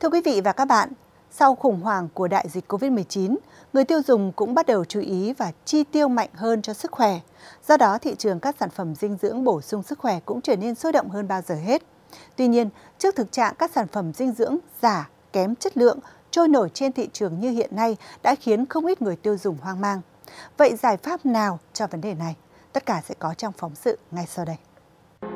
Thưa quý vị và các bạn, sau khủng hoảng của đại dịch COVID-19, người tiêu dùng cũng bắt đầu chú ý và chi tiêu mạnh hơn cho sức khỏe. Do đó, thị trường các sản phẩm dinh dưỡng bổ sung sức khỏe cũng trở nên sôi động hơn bao giờ hết. Tuy nhiên, trước thực trạng các sản phẩm dinh dưỡng giả, kém chất lượng, trôi nổi trên thị trường như hiện nay đã khiến không ít người tiêu dùng hoang mang. Vậy giải pháp nào cho vấn đề này? Tất cả sẽ có trong phóng sự ngay sau đây.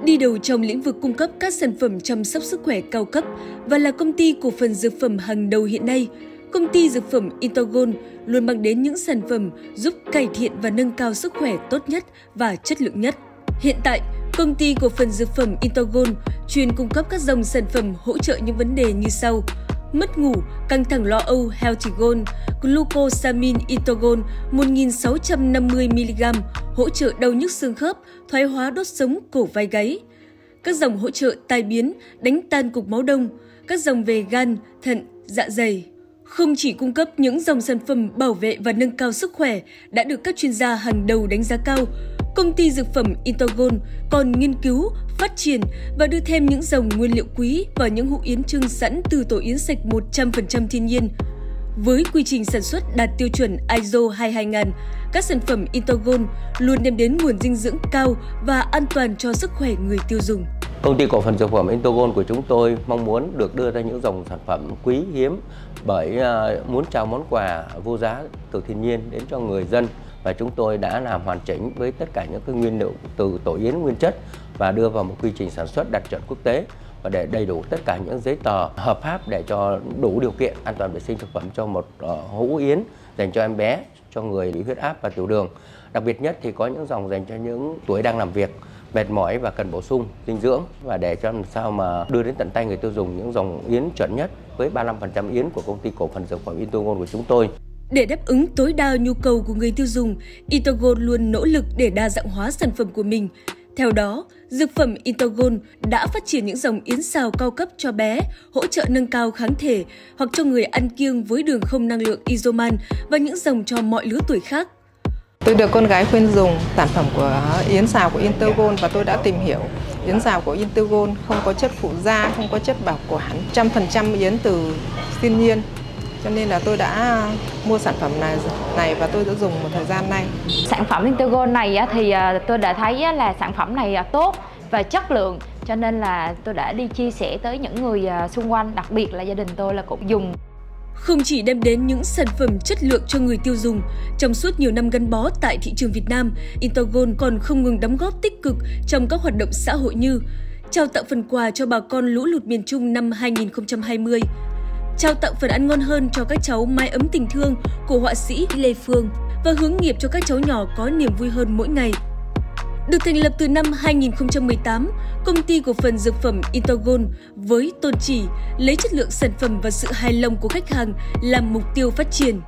Đi đầu trong lĩnh vực cung cấp các sản phẩm chăm sóc sức khỏe cao cấp và là công ty cổ phần dược phẩm hàng đầu hiện nay, công ty dược phẩm Intogon luôn mang đến những sản phẩm giúp cải thiện và nâng cao sức khỏe tốt nhất và chất lượng nhất. Hiện tại, công ty cổ phần dược phẩm Intogon chuyên cung cấp các dòng sản phẩm hỗ trợ những vấn đề như sau – mất ngủ, căng thẳng lo âu Healthy Gold, glucosamine Itogon 1650mg, hỗ trợ đau nhức xương khớp, thoái hóa đốt sống cổ vai gáy. Các dòng hỗ trợ tai biến, đánh tan cục máu đông, các dòng về gan, thận, dạ dày. Không chỉ cung cấp những dòng sản phẩm bảo vệ và nâng cao sức khỏe đã được các chuyên gia hàng đầu đánh giá cao, công ty dược phẩm Intogon còn nghiên cứu, phát triển và đưa thêm những dòng nguyên liệu quý vào những hũ yến trưng sẵn từ tổ yến sạch 100% thiên nhiên. Với quy trình sản xuất đạt tiêu chuẩn ISO 22000, các sản phẩm Intergon luôn đem đến nguồn dinh dưỡng cao và an toàn cho sức khỏe người tiêu dùng. Công ty cổ phần dược phẩm Intergon của chúng tôi mong muốn được đưa ra những dòng sản phẩm quý hiếm bởi à, muốn trao món quà vô giá từ thiên nhiên đến cho người dân và chúng tôi đã làm hoàn chỉnh với tất cả những cái nguyên liệu từ tổ yến nguyên chất và đưa vào một quy trình sản xuất đạt chuẩn quốc tế và để đầy đủ tất cả những giấy tờ hợp pháp để cho đủ điều kiện an toàn vệ sinh thực phẩm cho một ờ, hũ yến dành cho em bé, cho người bị huyết áp và tiểu đường. Đặc biệt nhất thì có những dòng dành cho những tuổi đang làm việc mệt mỏi và cần bổ sung dinh dưỡng và để cho làm sao mà đưa đến tận tay người tiêu dùng những dòng yến chuẩn nhất với 35% yến của công ty cổ phần dược phẩm Intogon của chúng tôi. Để đáp ứng tối đa nhu cầu của người tiêu dùng, Itogon luôn nỗ lực để đa dạng hóa sản phẩm của mình. Theo đó, dược phẩm Intogon đã phát triển những dòng yến xào cao cấp cho bé, hỗ trợ nâng cao kháng thể hoặc cho người ăn kiêng với đường không năng lượng Isoman và những dòng cho mọi lứa tuổi khác. Tôi được con gái khuyên dùng sản phẩm của yến xào của Intergon và tôi đã tìm hiểu yến xào của Intergon không có chất phụ gia, không có chất bảo quản, trăm phần trăm yến từ thiên nhiên cho nên là tôi đã mua sản phẩm này này và tôi đã dùng một thời gian nay. Sản phẩm Intergon này thì à, tôi đã thấy là sản phẩm này à, tốt và chất lượng cho nên là tôi đã đi chia sẻ tới những người à, xung quanh, đặc biệt là gia đình tôi là cũng dùng. Không chỉ đem đến những sản phẩm chất lượng cho người tiêu dùng, trong suốt nhiều năm gắn bó tại thị trường Việt Nam, Intergon còn không ngừng đóng góp tích cực trong các hoạt động xã hội như trao tặng phần quà cho bà con lũ lụt miền Trung năm 2020, trao tặng phần ăn ngon hơn cho các cháu mái ấm tình thương của họa sĩ Lê Phương và hướng nghiệp cho các cháu nhỏ có niềm vui hơn mỗi ngày. Được thành lập từ năm 2018, công ty cổ phần dược phẩm Intogon với tôn chỉ lấy chất lượng sản phẩm và sự hài lòng của khách hàng làm mục tiêu phát triển.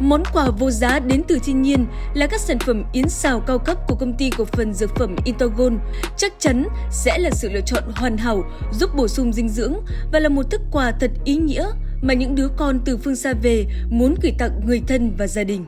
Món quà vô giá đến từ thiên nhiên là các sản phẩm yến xào cao cấp của công ty cổ phần dược phẩm Intergon chắc chắn sẽ là sự lựa chọn hoàn hảo, giúp bổ sung dinh dưỡng và là một thức quà thật ý nghĩa mà những đứa con từ phương xa về muốn gửi tặng người thân và gia đình.